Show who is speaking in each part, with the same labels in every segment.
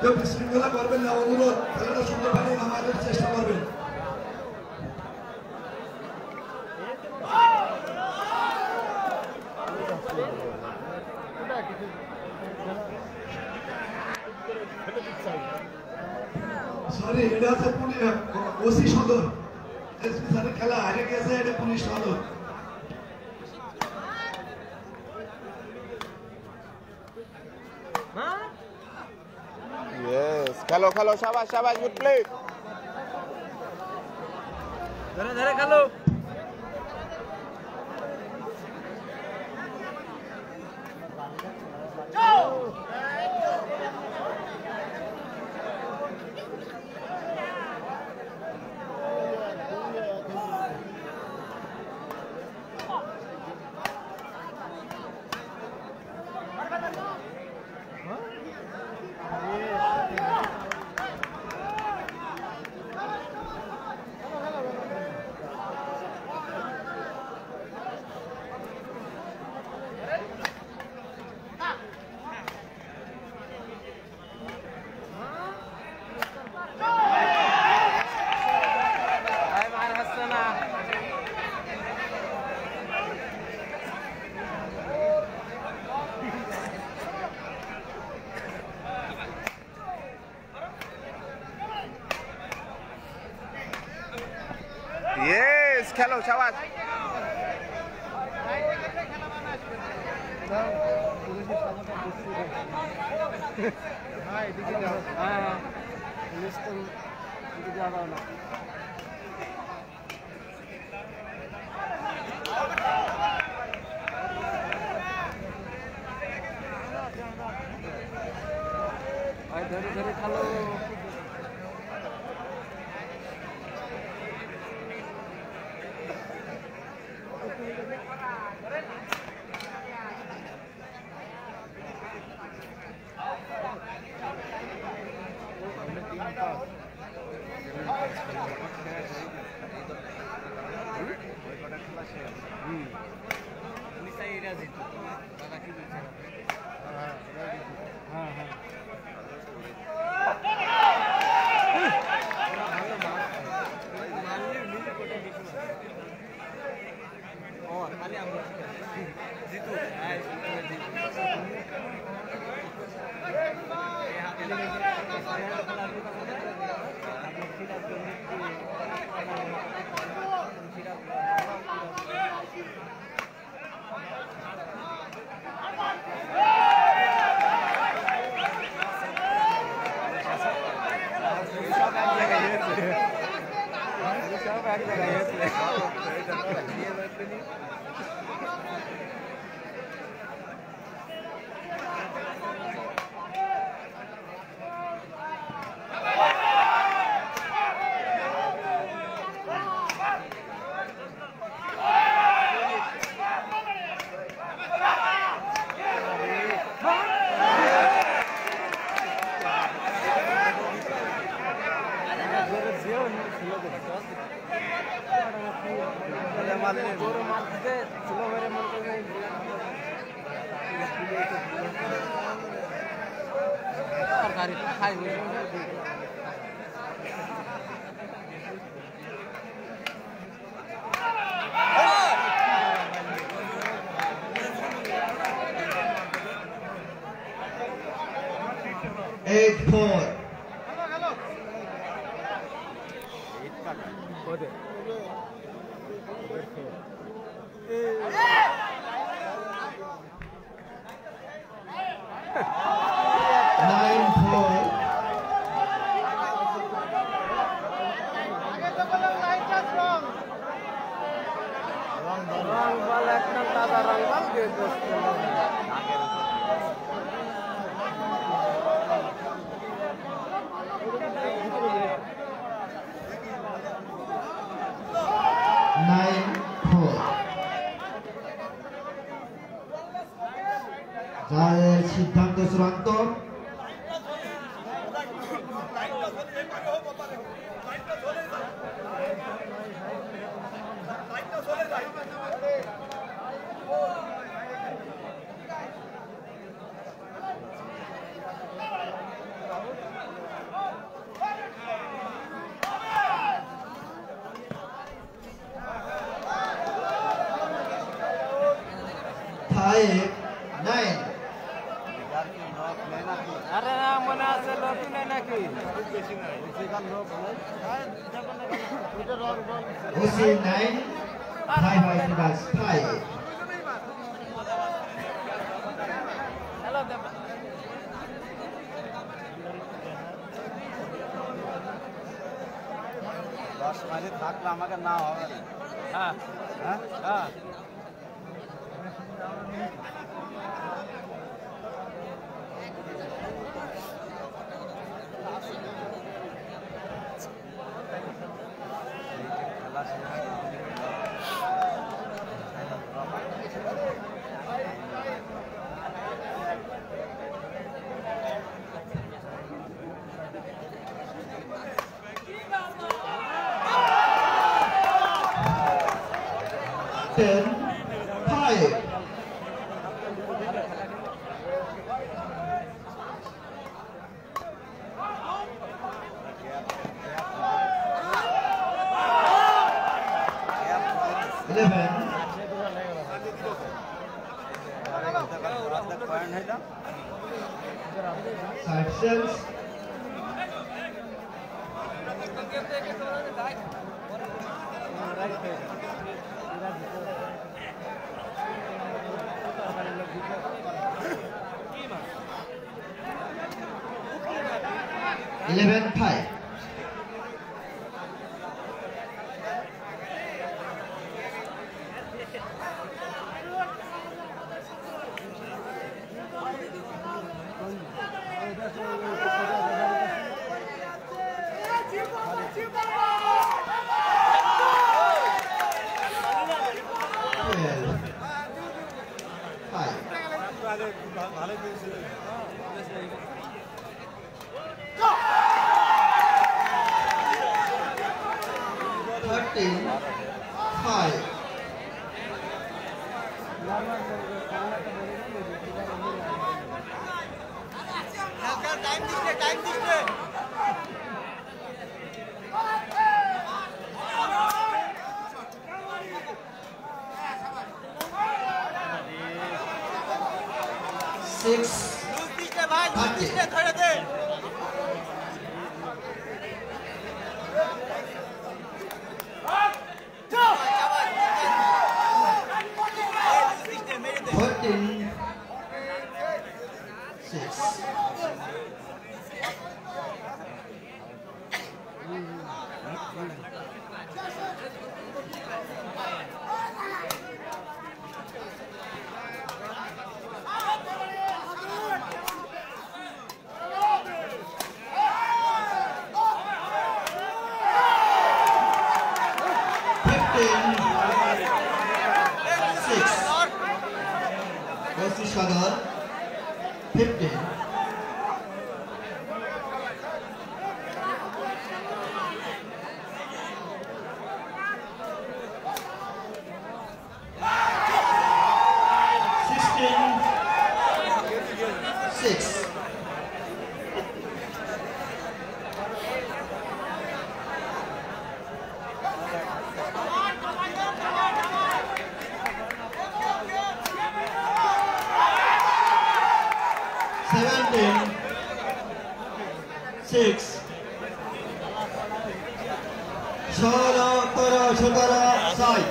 Speaker 1: কেউ বিশৃঙ্খলা করবেন না, অনুরোধ। খেলাটা সুন্দরভাবে আমাদের চেষ্টা করবেন। সরি এটা হচ্ছে পুলিশ ওসি সদর। খেলা হারে গেছে, এটা পুলিশ সদর।
Speaker 2: Yes. Khalo,
Speaker 3: khalo, shabash, shabash, good play. Dhare, dhare,
Speaker 2: khalo. খেলো সাবাস
Speaker 3: হ্যাঁ পুলিশ তো এদিকে যাওয়া না Mm. গরু মারতে একটা দাদা রং বল দিয়ে
Speaker 1: নাইন ফোর যার সিদ্ধান্ত চূড়ান্ত
Speaker 3: five, nine.
Speaker 4: আরে না মনে আছে লোকই নাই নাকি
Speaker 3: OC nine, five by Sidas five.
Speaker 4: Hello Deba
Speaker 5: দশ মাইলে থাকলে আমাকে না হবে না
Speaker 4: হ্যাঁ
Speaker 5: হ্যাঁ
Speaker 4: হ্যাঁ
Speaker 5: Good.
Speaker 3: Side shells. Eleven, five. thirteen five. Time दिख रहे टाइम दिख रहे Six, 30. Fourteen, six. six. What's this color? Fifteen. Six, ষোলো তেরো সতেরো ছয়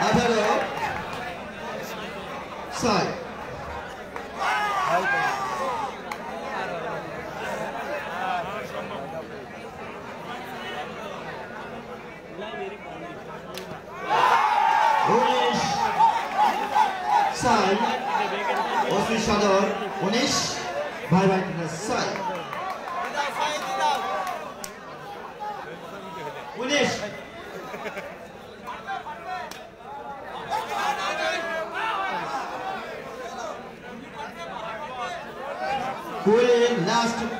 Speaker 3: আঠারো ছয় Salvador Muniz. Bye bye to the side. Muniz. Cool last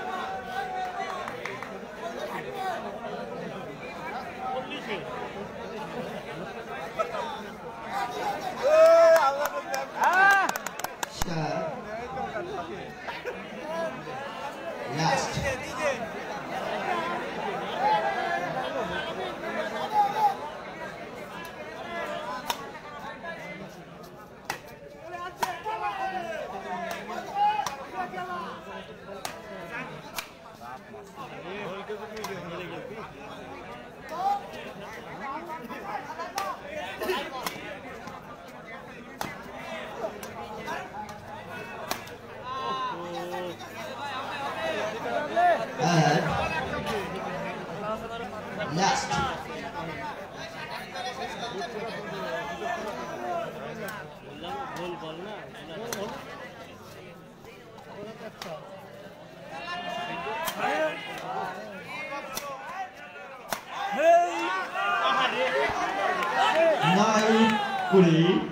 Speaker 3: করে